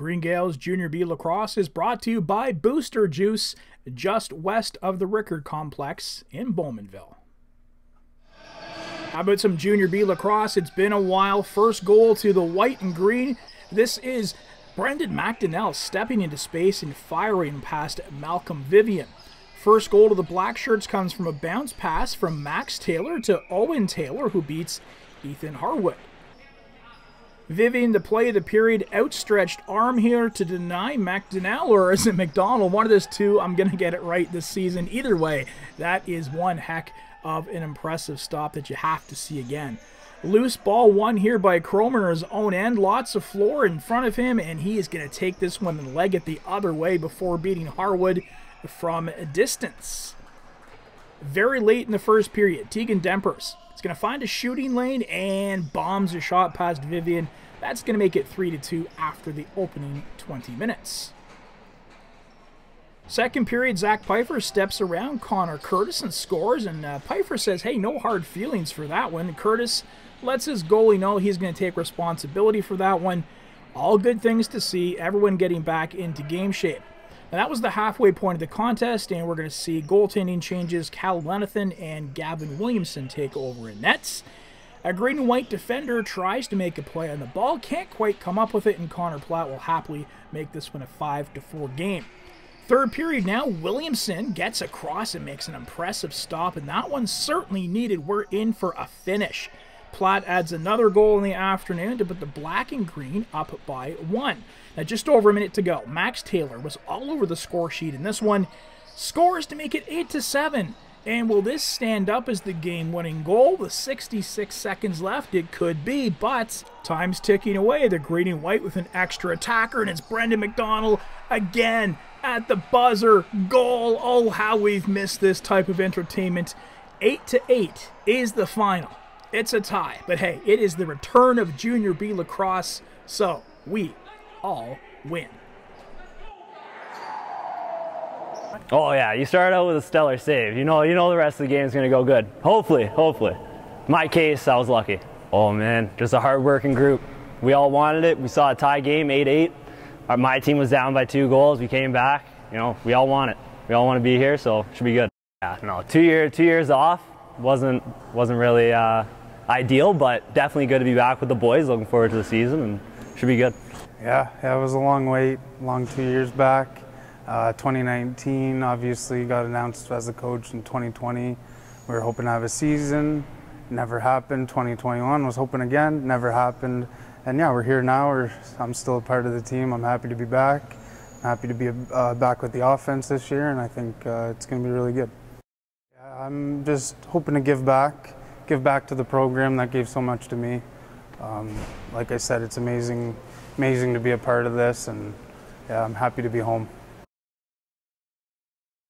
Green Gaels Junior B Lacrosse is brought to you by Booster Juice, just west of the Rickard Complex in Bowmanville. How about some Junior B Lacrosse? It's been a while. First goal to the white and green. This is Brendan McDonnell stepping into space and firing past Malcolm Vivian. First goal to the Black Shirts comes from a bounce pass from Max Taylor to Owen Taylor, who beats Ethan Harwood. Vivian, the play the period, outstretched arm here to deny McDonnell, or is it McDonald? One of those two, I'm going to get it right this season. Either way, that is one heck of an impressive stop that you have to see again. Loose ball won here by Cromer's own end. Lots of floor in front of him, and he is going to take this one and leg it the other way before beating Harwood from a distance. Very late in the first period, Tegan Dempers is going to find a shooting lane and bombs a shot past Vivian. That's going to make it 3 to 2 after the opening 20 minutes. Second period, Zach Pfeiffer steps around Connor Curtis and scores, and uh, Pfeiffer says, hey, no hard feelings for that one. Curtis lets his goalie know he's going to take responsibility for that one. All good things to see, everyone getting back into game shape. Now, that was the halfway point of the contest, and we're going to see goaltending changes. Cal Lenathan and Gavin Williamson take over in nets. A green and white defender tries to make a play on the ball, can't quite come up with it, and Connor Platt will happily make this one a 5 to 4 game. Third period now, Williamson gets across and makes an impressive stop, and that one certainly needed. We're in for a finish. Platt adds another goal in the afternoon to put the black and green up by one. Now, just over a minute to go. Max Taylor was all over the score sheet in this one. Scores to make it 8 to 7. And will this stand up as the game winning goal with 66 seconds left? It could be, but time's ticking away. They're green and white with an extra attacker, and it's Brendan McDonald again at the buzzer. Goal. Oh, how we've missed this type of entertainment. 8 to 8 is the final. It's a tie, but hey, it is the return of Junior B lacrosse, so we all win. Oh yeah, you start out with a stellar save. You know, you know the rest of the game is to go good. Hopefully, hopefully. My case, I was lucky. Oh man, just a hard-working group. We all wanted it. We saw a tie game, 8-8. My team was down by two goals. We came back. You know, we all want it. We all want to be here, so should be good. Yeah, no, two year, two years off wasn't wasn't really uh, ideal, but definitely good to be back with the boys. Looking forward to the season, and should be good. Yeah, yeah, it was a long wait, long two years back. Uh, 2019 obviously got announced as a coach in 2020. We were hoping to have a season, never happened. 2021 was hoping again, never happened. And yeah, we're here now. We're, I'm still a part of the team. I'm happy to be back. I'm happy to be uh, back with the offense this year, and I think uh, it's going to be really good. I'm just hoping to give back, give back to the program that gave so much to me. Um, like I said, it's amazing, amazing to be a part of this, and yeah, I'm happy to be home.